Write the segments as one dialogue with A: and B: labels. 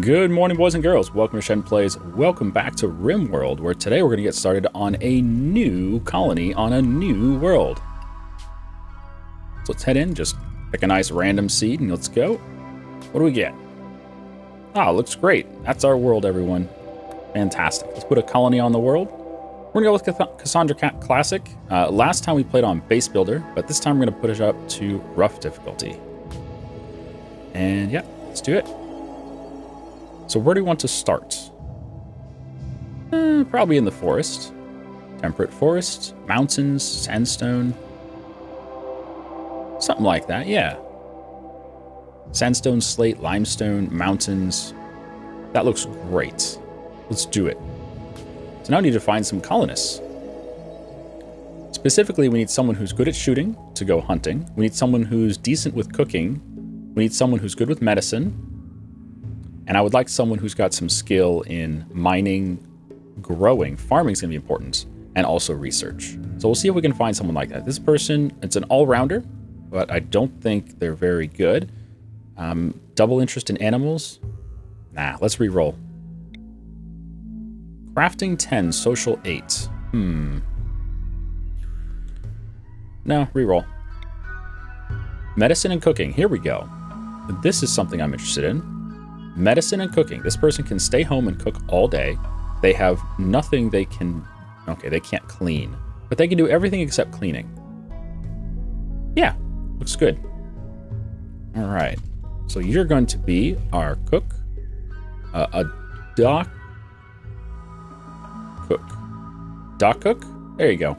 A: Good morning, boys and girls. Welcome to Shen Plays. Welcome back to RimWorld, where today we're going to get started on a new colony on a new world. So let's head in, just pick a nice random seed, and let's go. What do we get? Ah, looks great. That's our world, everyone. Fantastic. Let's put a colony on the world. We're going to go with Cassandra Classic. Uh, last time we played on Base Builder, but this time we're going to put it up to Rough difficulty. And yeah, let's do it. So where do we want to start? Eh, probably in the forest. Temperate forest, mountains, sandstone. Something like that, yeah. Sandstone, slate, limestone, mountains. That looks great. Let's do it. So now we need to find some colonists. Specifically, we need someone who's good at shooting to go hunting. We need someone who's decent with cooking. We need someone who's good with medicine. And I would like someone who's got some skill in mining, growing. Farming is going to be important. And also research. So we'll see if we can find someone like that. This person, it's an all-rounder, but I don't think they're very good. Um, double interest in animals? Nah, let's re-roll. Crafting 10, social 8. Hmm. No, re-roll. Medicine and cooking. Here we go. This is something I'm interested in. Medicine and cooking. This person can stay home and cook all day. They have nothing they can... Okay, they can't clean. But they can do everything except cleaning. Yeah, looks good. All right. So you're going to be our cook. Uh, a doc... Cook. Doc cook? There you go.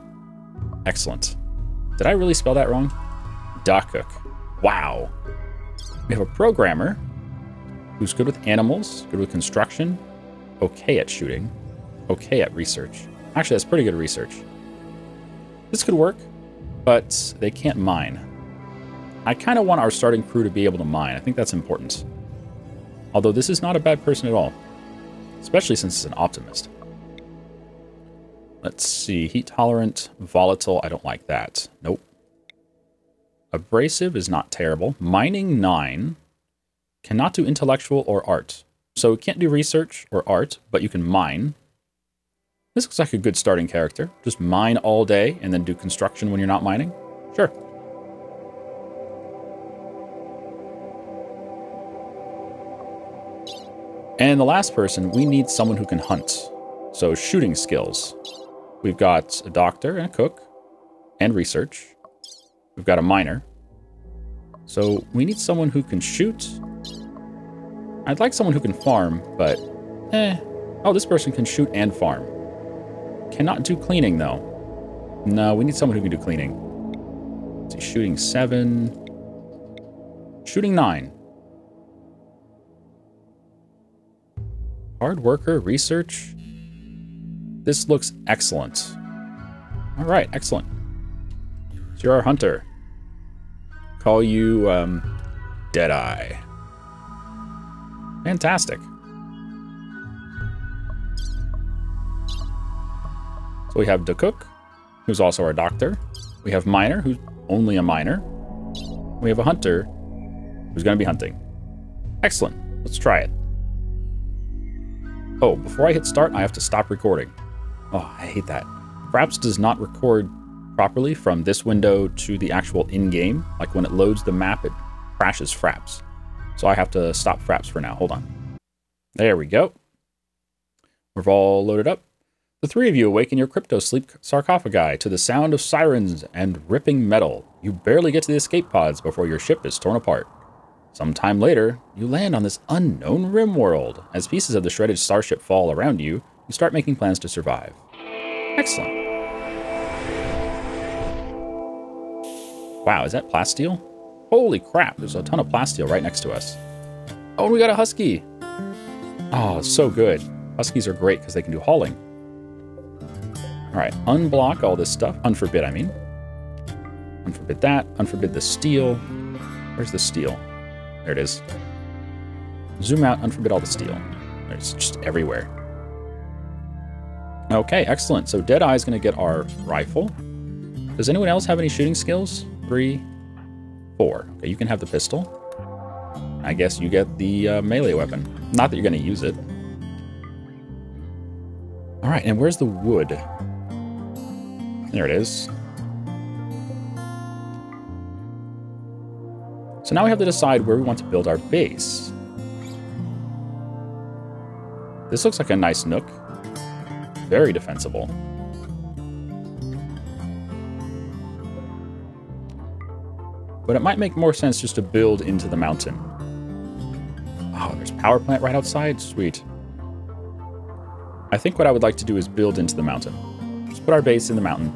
A: Excellent. Did I really spell that wrong? Doc cook. Wow. We have a programmer who's good with animals, good with construction, okay at shooting, okay at research. Actually, that's pretty good research. This could work, but they can't mine. I kind of want our starting crew to be able to mine. I think that's important. Although this is not a bad person at all, especially since it's an optimist. Let's see. Heat tolerant, volatile. I don't like that. Nope. Abrasive is not terrible. Mining 9. Cannot do intellectual or art. So can't do research or art, but you can mine. This looks like a good starting character. Just mine all day and then do construction when you're not mining. Sure. And the last person, we need someone who can hunt. So shooting skills. We've got a doctor and a cook and research. We've got a miner. So we need someone who can shoot I'd like someone who can farm, but eh. Oh, this person can shoot and farm. Cannot do cleaning, though. No, we need someone who can do cleaning. Let's see, shooting seven. Shooting nine. Hard worker, research. This looks excellent. All right, excellent. So you're our hunter. Call you, um, Deadeye. Fantastic. So we have the cook, who's also our doctor. We have miner, who's only a miner. We have a hunter, who's going to be hunting. Excellent. Let's try it. Oh, before I hit start, I have to stop recording. Oh, I hate that. Fraps does not record properly from this window to the actual in-game. Like when it loads the map, it crashes Fraps. So I have to stop Fraps for now. Hold on. There we go. We've all loaded up. The three of you awaken your crypto sleep sarcophagi to the sound of sirens and ripping metal. You barely get to the escape pods before your ship is torn apart. Sometime later, you land on this unknown rim world. As pieces of the shredded starship fall around you, you start making plans to survive. Excellent. Wow, is that plasteel? Holy crap, there's a ton of plasteel right next to us. Oh, we got a husky. Oh, so good. Huskies are great because they can do hauling. All right, unblock all this stuff. Unforbid, I mean. Unforbid that. Unforbid the steel. Where's the steel? There it is. Zoom out, unforbid all the steel. It's just everywhere. Okay, excellent. So Deadeye is going to get our rifle. Does anyone else have any shooting skills? Three, four. Okay, you can have the pistol. I guess you get the uh, melee weapon. Not that you're going to use it. All right, and where's the wood? There it is. So now we have to decide where we want to build our base. This looks like a nice nook. Very defensible. But it might make more sense just to build into the mountain. Oh, there's power plant right outside? Sweet. I think what I would like to do is build into the mountain. Just put our base in the mountain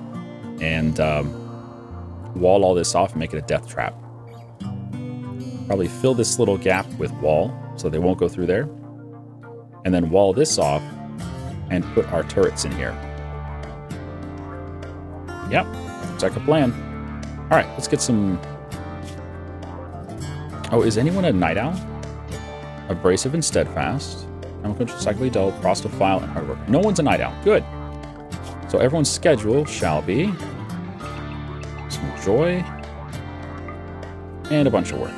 A: and um, wall all this off and make it a death trap. Probably fill this little gap with wall so they won't go through there. And then wall this off and put our turrets in here. Yep, looks like a plan. All right, let's get some... Oh, is anyone a night owl? Abrasive and steadfast. Chemical cyclically dull, file, and hard. No one's a night owl. Good. So everyone's schedule shall be some joy and a bunch of work.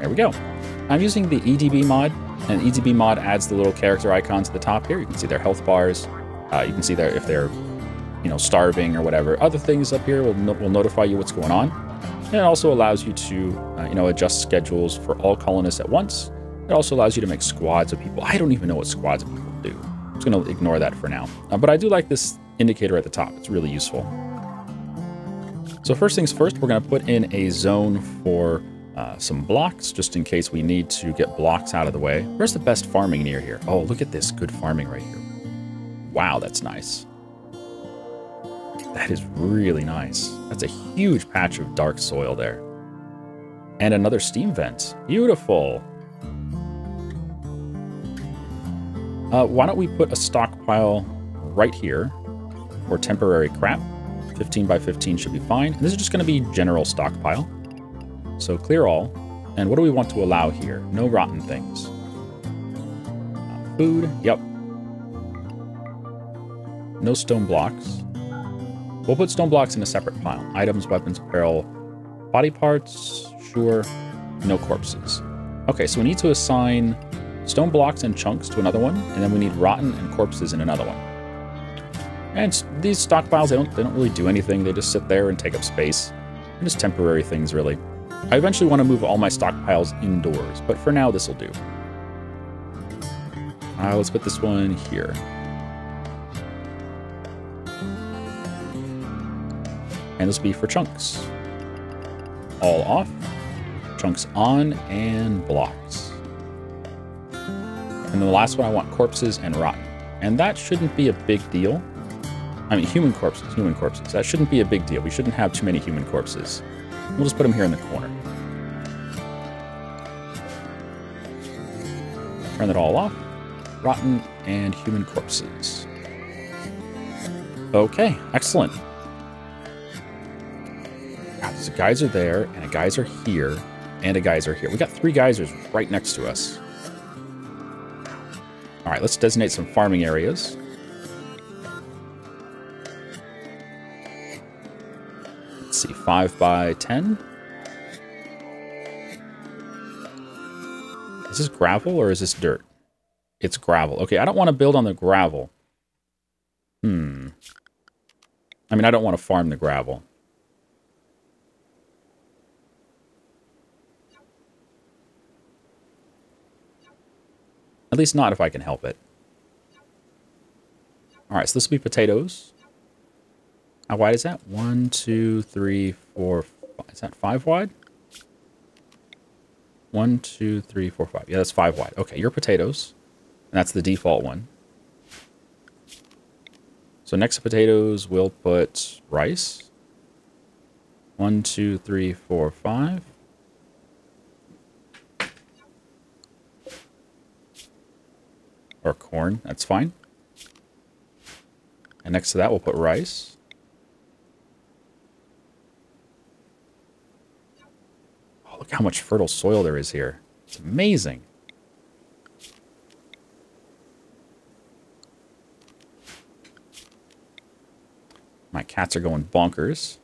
A: There we go. I'm using the EDB mod, and EDB mod adds the little character icons at the top here. You can see their health bars. Uh, you can see there if they're, you know, starving or whatever. Other things up here will, no will notify you what's going on. And it also allows you to, uh, you know, adjust schedules for all colonists at once it also allows you to make squads of people. I don't even know what squads of people do. I'm just going to ignore that for now. Uh, but I do like this indicator at the top. It's really useful. So first things first, we're going to put in a zone for uh, some blocks, just in case we need to get blocks out of the way. Where's the best farming near here? Oh, look at this good farming right here. Wow, that's nice. That is really nice. That's a huge patch of dark soil there. And another steam vent. Beautiful. Uh, why don't we put a stockpile right here for temporary crap? 15 by 15 should be fine. And this is just going to be general stockpile. So clear all. And what do we want to allow here? No rotten things. Uh, food, yep. No stone blocks. We'll put stone blocks in a separate pile. Items, weapons, apparel, body parts, sure. No corpses. Okay, so we need to assign stone blocks and chunks to another one, and then we need rotten and corpses in another one. And these stockpiles, they don't, they don't really do anything. They just sit there and take up space. They're just temporary things, really. I eventually want to move all my stockpiles indoors, but for now, this will do. Uh, let's put this one here. And this will be for chunks. All off, chunks on, and blocks. And the last one, I want corpses and rotten. And that shouldn't be a big deal. I mean, human corpses, human corpses. That shouldn't be a big deal. We shouldn't have too many human corpses. We'll just put them here in the corner. Turn that all off. Rotten and human corpses. Okay, excellent. A geyser there, and a geyser here, and a geyser here. We got three geysers right next to us. All right, let's designate some farming areas. Let's see, 5 by 10. Is this gravel or is this dirt? It's gravel. Okay, I don't want to build on the gravel. Hmm. I mean, I don't want to farm the gravel. At least not if I can help it. All right, so this will be potatoes. How wide is that? One, two, three, four, five. Is that five wide? One, two, three, four, five. Yeah, that's five wide. Okay, your potatoes. And that's the default one. So next to potatoes, we'll put rice. One, two, three, four, five. Or corn. That's fine. And next to that, we'll put rice. Oh, look how much fertile soil there is here. It's amazing. My cats are going bonkers.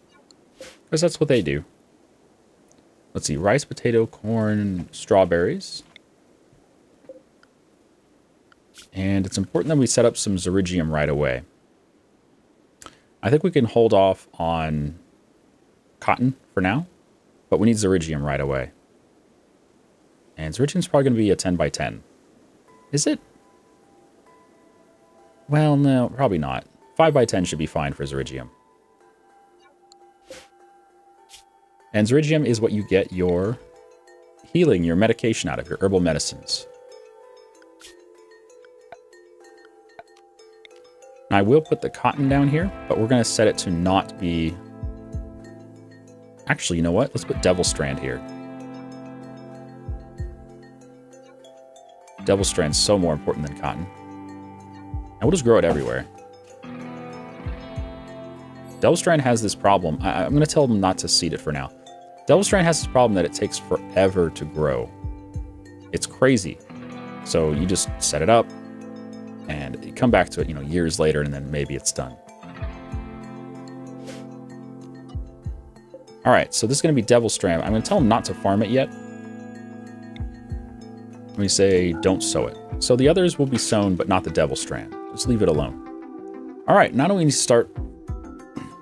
A: Because that's what they do. Let's see, rice, potato, corn, strawberries. And it's important that we set up some Xerigium right away. I think we can hold off on cotton for now, but we need Xerigium right away. And Xerigium's probably going to be a 10 by 10. Is it? Well, no, probably not. 5 by 10 should be fine for Xerigium. And Xerigium is what you get your healing, your medication out of, your herbal medicines. I will put the cotton down here, but we're going to set it to not be... Actually, you know what? Let's put Devil Strand here. Devil Strand's so more important than cotton. And we'll just grow it everywhere. Devil Strand has this problem. I, am going to tell them not to seed it for now. Devil Strand has this problem that it takes forever to grow. It's crazy. So you just set it up, and come back to it, you know, years later, and then maybe it's done. All right, so this is going to be Devil Strand. I'm going to tell him not to farm it yet. Let me say, don't sow it. So the others will be sown, but not the Devil Strand. Just leave it alone. All right, now we need to start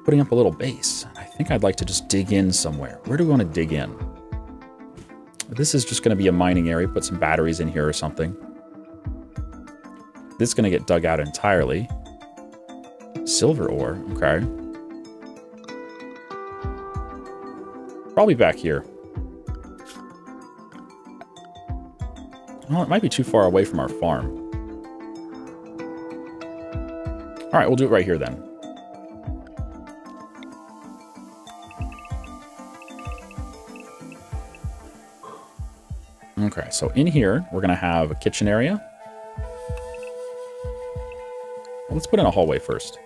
A: putting up a little base? I think I'd like to just dig in somewhere. Where do we want to dig in? This is just going to be a mining area. Put some batteries in here or something. This is going to get dug out entirely. Silver ore, okay. Probably back here. Well, it might be too far away from our farm. All right, we'll do it right here then. Okay, so in here, we're going to have a kitchen area. Let's put in a hallway first.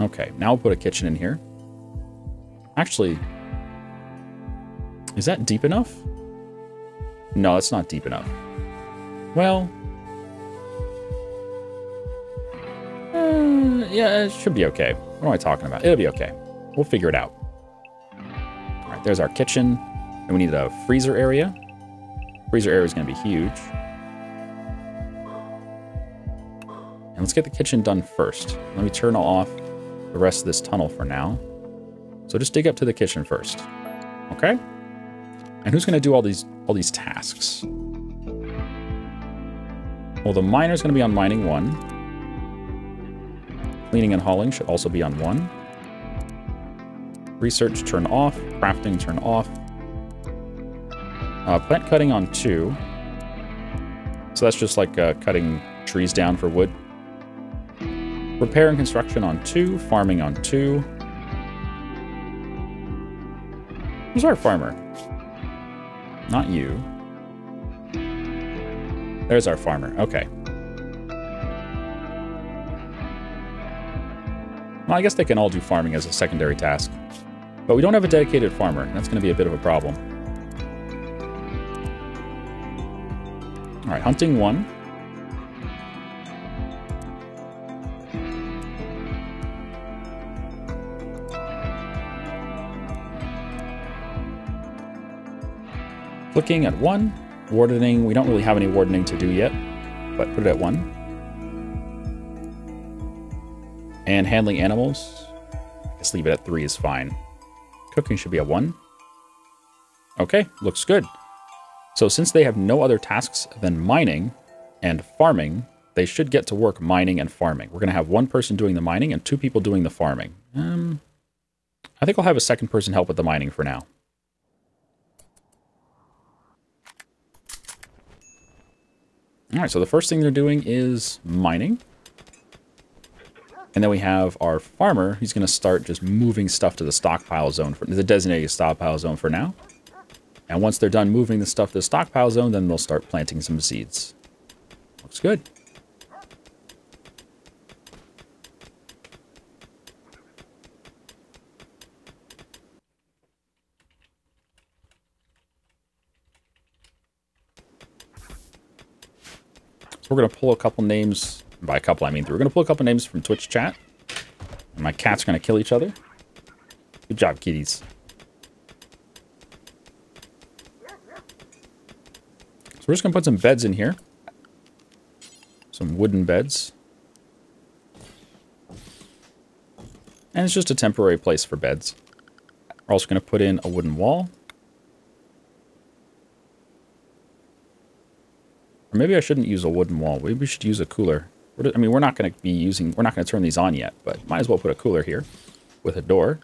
A: Okay, now we'll put a kitchen in here. Actually, is that deep enough? No, it's not deep enough. Well, uh, yeah, it should be okay. What am I talking about? It'll be okay. We'll figure it out. All right, there's our kitchen. And we need a freezer area. Freezer area is going to be huge. And let's get the kitchen done first. Let me turn off the rest of this tunnel for now. So just dig up to the kitchen first. Okay? And who's going to do all these all these tasks? Well, the miner's going to be on mining 1. Cleaning and hauling should also be on one. Research turn off. Crafting turn off. Uh, plant cutting on two. So that's just like uh, cutting trees down for wood. Repair and construction on two. Farming on two. Who's our farmer? Not you. There's our farmer. Okay. Well, I guess they can all do farming as a secondary task. But we don't have a dedicated farmer. That's going to be a bit of a problem. All right, hunting one. Looking at one. Wardening, we don't really have any wardening to do yet, but put it at one. And handling animals, just leave it at three is fine. Cooking should be a one. Okay, looks good. So since they have no other tasks than mining and farming, they should get to work mining and farming. We're going to have one person doing the mining and two people doing the farming. Um, I think I'll have a second person help with the mining for now. All right, so the first thing they're doing is mining. And then we have our farmer. He's going to start just moving stuff to the stockpile zone, for the designated stockpile zone for now. And once they're done moving the stuff to the stockpile zone, then they'll start planting some seeds. Looks good. So we're going to pull a couple names. By a couple, I mean. We're going to pull a couple names from Twitch chat. And my cats are going to kill each other. Good job, kitties. So we're just going to put some beds in here. Some wooden beds. And it's just a temporary place for beds. We're also going to put in a wooden wall. Or maybe I shouldn't use a wooden wall. Maybe we should use a cooler. I mean, we're not going to be using, we're not going to turn these on yet, but might as well put a cooler here with a door.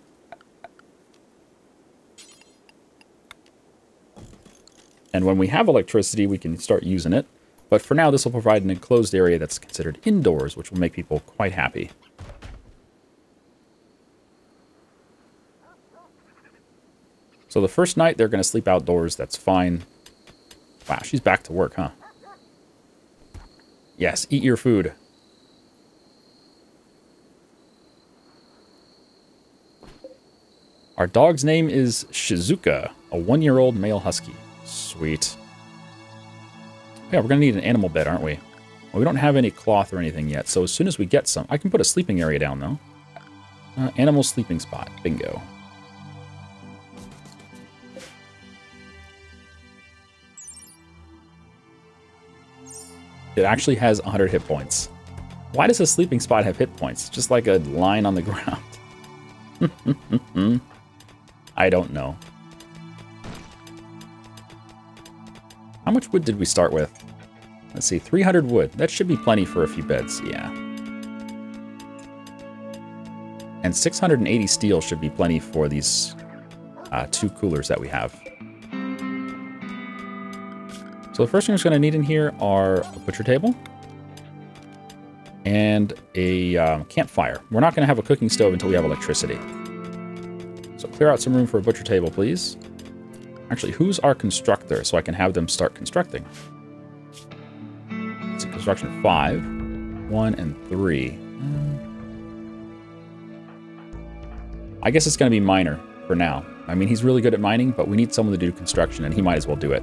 A: And when we have electricity, we can start using it. But for now, this will provide an enclosed area that's considered indoors, which will make people quite happy. So the first night, they're going to sleep outdoors. That's fine. Wow, she's back to work, huh? Yes, eat your food. Our dog's name is Shizuka, a one-year-old male husky. Sweet. Yeah, we're going to need an animal bed, aren't we? Well, we don't have any cloth or anything yet, so as soon as we get some... I can put a sleeping area down, though. Uh, animal sleeping spot. Bingo. It actually has 100 hit points. Why does a sleeping spot have hit points? Just like a line on the ground. I don't know. How much wood did we start with? Let's see, 300 wood. That should be plenty for a few beds, yeah. And 680 steel should be plenty for these uh, two coolers that we have. So the first thing we're going to need in here are a butcher table and a um, campfire. We're not going to have a cooking stove until we have electricity. Clear out some room for a butcher table, please. Actually, who's our constructor so I can have them start constructing? It's construction five, one, and three. I guess it's going to be miner for now. I mean, he's really good at mining, but we need someone to do construction, and he might as well do it.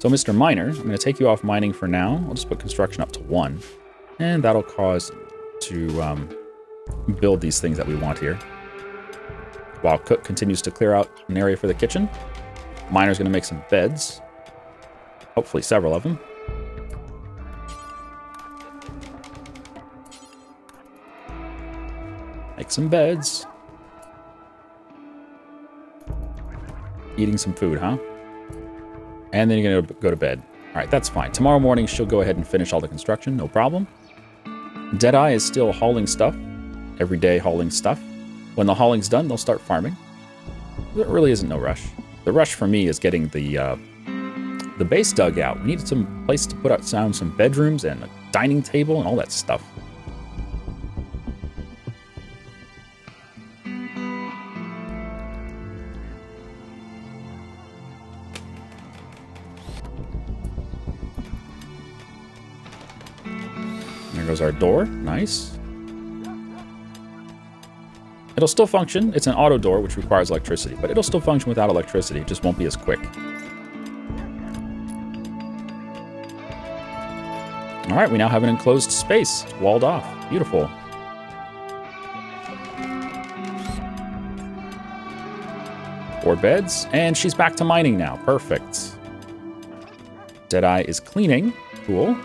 A: So, Mr. Miner, I'm going to take you off mining for now. I'll just put construction up to one. And that'll cause to um, build these things that we want here while Cook continues to clear out an area for the kitchen. Miner's going to make some beds. Hopefully several of them. Make some beds. Eating some food, huh? And then you're going to go to bed. All right, that's fine. Tomorrow morning, she'll go ahead and finish all the construction. No problem. Deadeye is still hauling stuff. Every day hauling stuff. When the hauling's done, they'll start farming. There really isn't no rush. The rush for me is getting the uh, the base dug out. We need some place to put out down some bedrooms and a dining table and all that stuff. There goes our door. Nice. It'll still function. It's an auto door, which requires electricity, but it'll still function without electricity. It just won't be as quick. All right, we now have an enclosed space, walled off. Beautiful. Four beds, and she's back to mining now. Perfect. Deadeye is cleaning. Cool.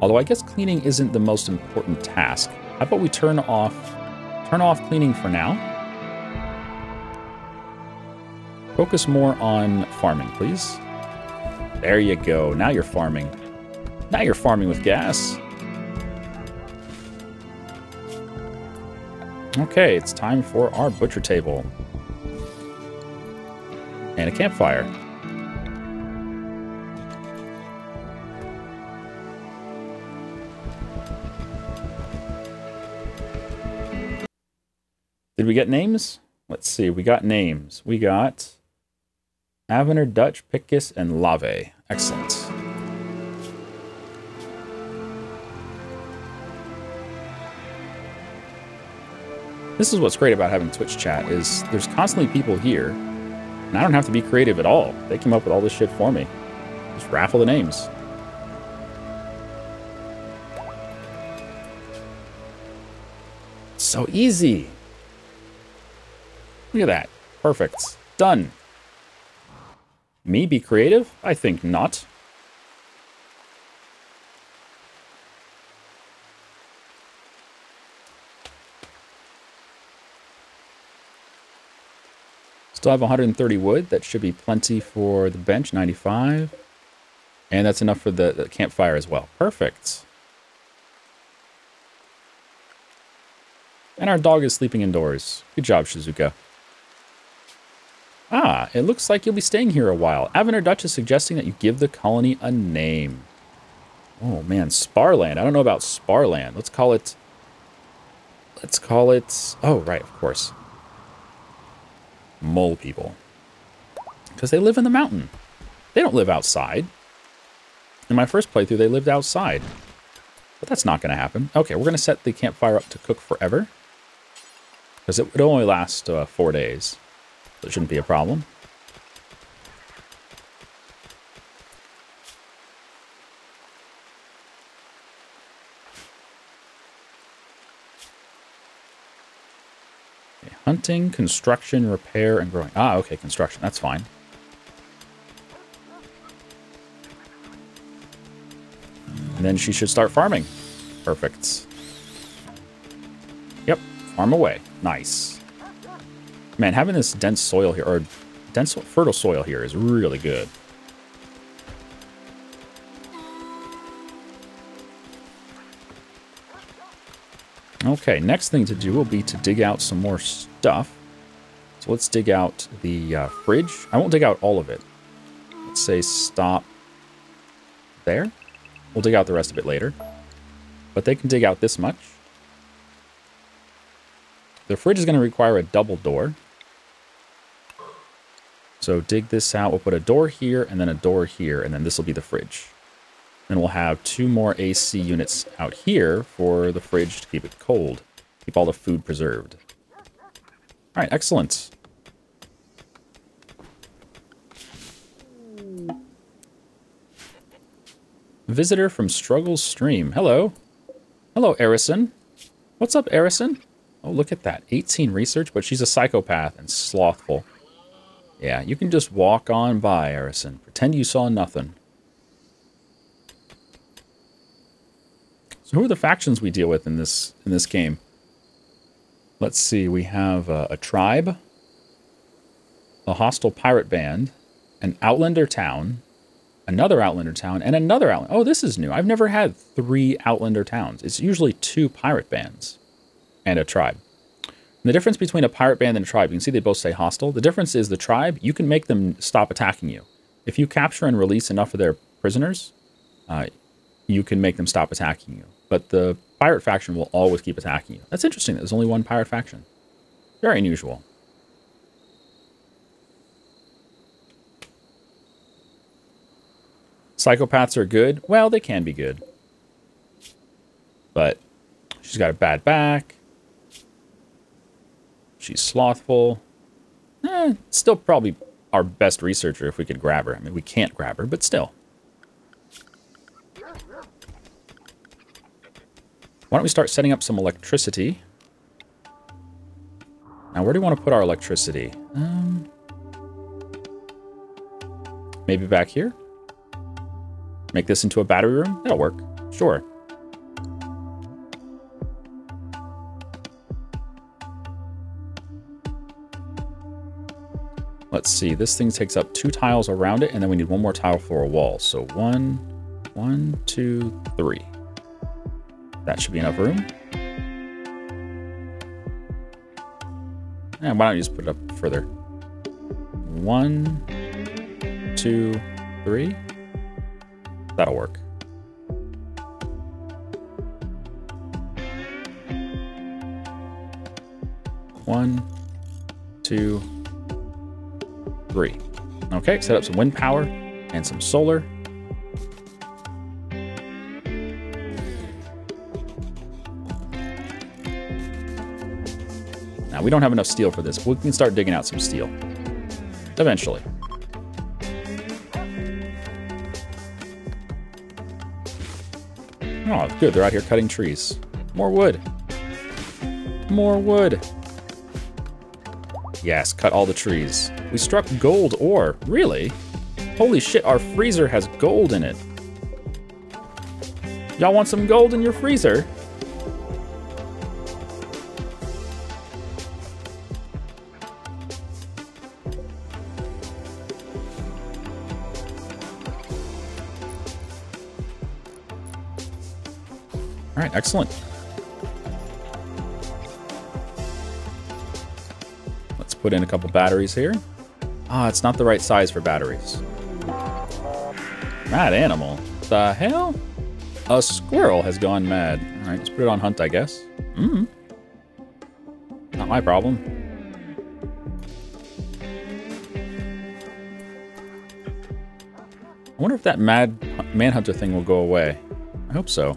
A: Although I guess cleaning isn't the most important task. How about we turn off, turn off cleaning for now? Focus more on farming, please. There you go. Now you're farming. Now you're farming with gas. Okay, it's time for our butcher table. And a campfire. Did we get names? Let's see. We got names. We got Avener, Dutch, Pickus, and Lave. Excellent. This is what's great about having Twitch chat is there's constantly people here And I don't have to be creative at all. They came up with all this shit for me. Just raffle the names. So easy. Look at that. Perfect. Done. Me be creative? I think not. Still have 130 wood. That should be plenty for the bench, 95. And that's enough for the, the campfire as well. Perfect. And our dog is sleeping indoors. Good job, Shizuka. Ah, it looks like you'll be staying here a while. Avener Dutch is suggesting that you give the colony a name. Oh man, Sparland. I don't know about Sparland. Let's call it... Let's call it... Oh, right, of course mole people. Because they live in the mountain. They don't live outside. In my first playthrough, they lived outside. But that's not going to happen. Okay, we're going to set the campfire up to cook forever. Because it would only last uh, four days. So it shouldn't be a problem. Hunting, construction, repair, and growing. Ah, okay, construction. That's fine. And then she should start farming. Perfect. Yep, farm away. Nice. Man, having this dense soil here, or dense fertile soil here is really good. Okay, next thing to do will be to dig out some more stuff. So let's dig out the uh, fridge. I won't dig out all of it. Let's say stop there. We'll dig out the rest of it later. But they can dig out this much. The fridge is going to require a double door. So dig this out. We'll put a door here and then a door here, and then this will be the fridge. Then we'll have two more AC units out here for the fridge to keep it cold. Keep all the food preserved. All right, excellent. Visitor from Struggles Stream. Hello. Hello, Erison. What's up, Erison? Oh, look at that. 18 research, but she's a psychopath and slothful. Yeah, you can just walk on by, Erison. Pretend you saw nothing. So who are the factions we deal with in this in this game? Let's see. We have a, a tribe, a hostile pirate band, an outlander town, another outlander town, and another outlander. Oh, this is new. I've never had three outlander towns. It's usually two pirate bands and a tribe. And the difference between a pirate band and a tribe, you can see they both say hostile. The difference is the tribe, you can make them stop attacking you. If you capture and release enough of their prisoners, uh, you can make them stop attacking you. But the pirate faction will always keep attacking you. That's interesting. There's only one pirate faction. Very unusual. Psychopaths are good. Well, they can be good. But she's got a bad back. She's slothful. Eh, still probably our best researcher if we could grab her. I mean, we can't grab her, but still. Why don't we start setting up some electricity? Now, where do we want to put our electricity? Um, maybe back here? Make this into a battery room? That'll work. Sure. Let's see, this thing takes up two tiles around it, and then we need one more tile for a wall. So one, one, two, three. That should be enough room. And why don't you just put it up further? One, two, three. That'll work. One, two, three. Okay, set up some wind power and some solar. Now, we don't have enough steel for this. We can start digging out some steel. Eventually. Oh, good. They're out here cutting trees. More wood. More wood. Yes, cut all the trees. We struck gold ore. Really? Holy shit, our freezer has gold in it. Y'all want some gold in your freezer? All right, excellent. Let's put in a couple batteries here. Ah, it's not the right size for batteries. Mad animal. The hell? A squirrel has gone mad. All right, let's put it on hunt, I guess. Mm. Not my problem. I wonder if that mad manhunter thing will go away. I hope so.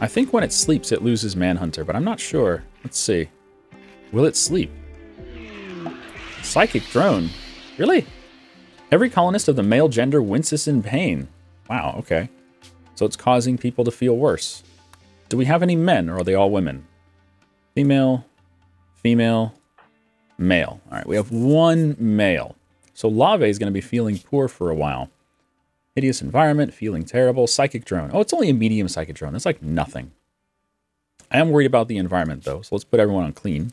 A: I think when it sleeps, it loses Manhunter, but I'm not sure. Let's see. Will it sleep? Psychic drone. Really? Every colonist of the male gender winces in pain. Wow, okay. So it's causing people to feel worse. Do we have any men, or are they all women? Female, female, male. All right, we have one male. So Lave is going to be feeling poor for a while. Hideous environment, feeling terrible. Psychic drone. Oh, it's only a medium psychic drone. That's like nothing. I am worried about the environment though, so let's put everyone on clean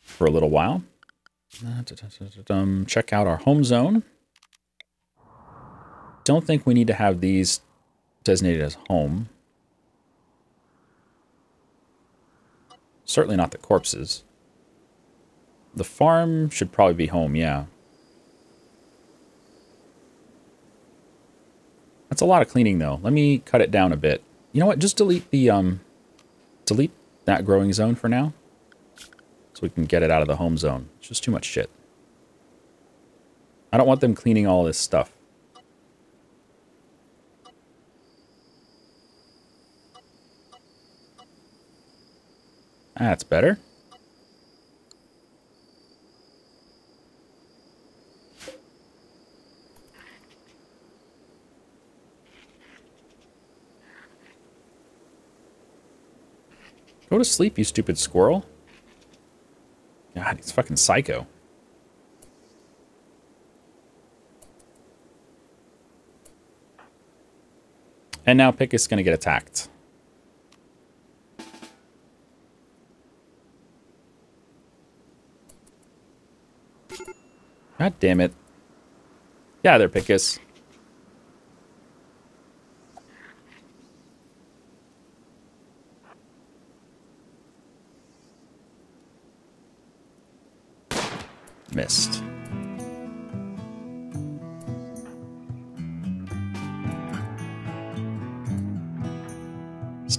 A: for a little while. Check out our home zone. Don't think we need to have these designated as home. Certainly not the corpses. The farm should probably be home, yeah. That's a lot of cleaning though. Let me cut it down a bit. You know what? Just delete the um delete that growing zone for now. So we can get it out of the home zone. It's just too much shit. I don't want them cleaning all this stuff. That's better. Go to sleep, you stupid squirrel. God, he's fucking psycho. And now Pickus is going to get attacked. God damn it. Yeah, there, Pickus.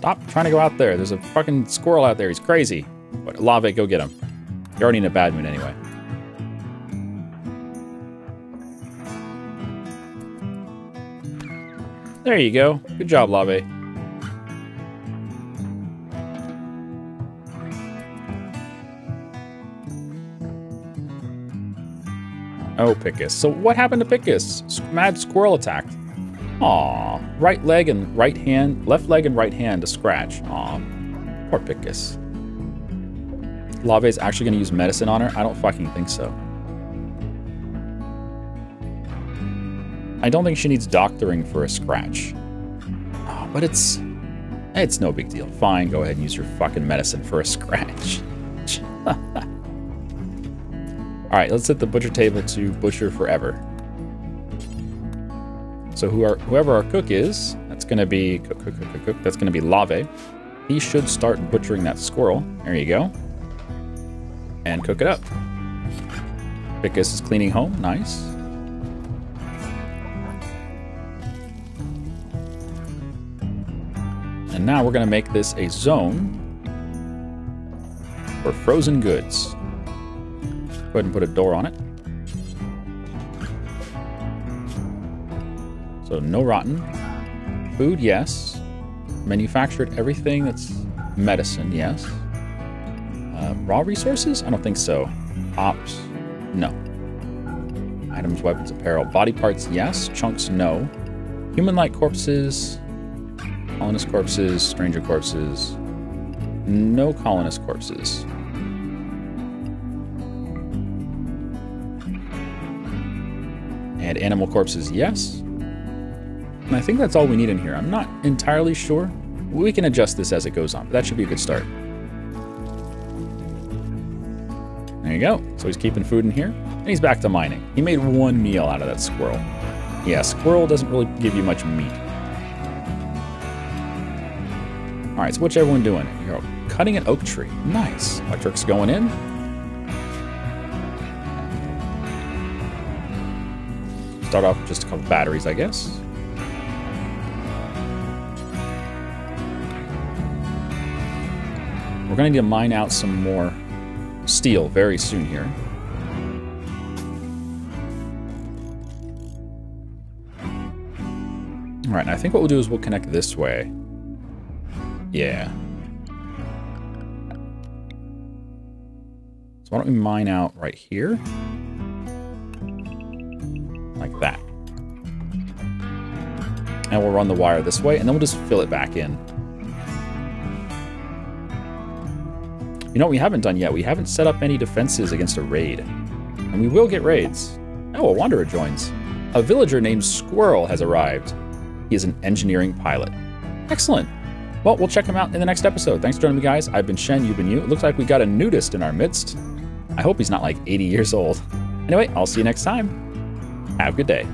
A: Stop trying to go out there. There's a fucking squirrel out there. He's crazy. But Lave, go get him. You're already in a bad mood anyway. There you go. Good job, Lave. Oh, Pickus. So what happened to Pickus? Mad squirrel attacked. Aw. Right leg and right hand, left leg and right hand to scratch. Aw. Poor Pickus. is actually going to use medicine on her? I don't fucking think so. I don't think she needs doctoring for a scratch. Oh, but it's... It's no big deal. Fine, go ahead and use your fucking medicine for a scratch. All right, let's hit the butcher table to butcher forever. So who are, whoever our cook is, that's going to be cook, cook, cook, cook, That's going to be Lave. He should start butchering that squirrel. There you go. And cook it up. Pickus is cleaning home. Nice. And now we're going to make this a zone for frozen goods. Go ahead and put a door on it. So no rotten. Food, yes. manufactured everything that's medicine, yes. Uh, raw resources? I don't think so. Ops? No. Items, weapons, apparel. Body parts, yes. Chunks, no. Human-like corpses. Colonist corpses. Stranger corpses. No colonist corpses. And animal corpses, yes. And I think that's all we need in here. I'm not entirely sure. We can adjust this as it goes on, but that should be a good start. There you go. So he's keeping food in here, and he's back to mining. He made one meal out of that squirrel. Yeah, squirrel doesn't really give you much meat. All right, so what's everyone doing? You're cutting an oak tree. Nice. Electric's going in. Start off with just a couple batteries, I guess. We're going to need to mine out some more steel very soon here. All right, I think what we'll do is we'll connect this way. Yeah. So why don't we mine out right here? Like that. And we'll run the wire this way, and then we'll just fill it back in. You know what we haven't done yet? We haven't set up any defenses against a raid. And we will get raids. Oh, a wanderer joins. A villager named Squirrel has arrived. He is an engineering pilot. Excellent. Well, we'll check him out in the next episode. Thanks for joining me, guys. I've been Shen, you've been you. It looks like we got a nudist in our midst. I hope he's not like 80 years old. Anyway, I'll see you next time. Have a good day.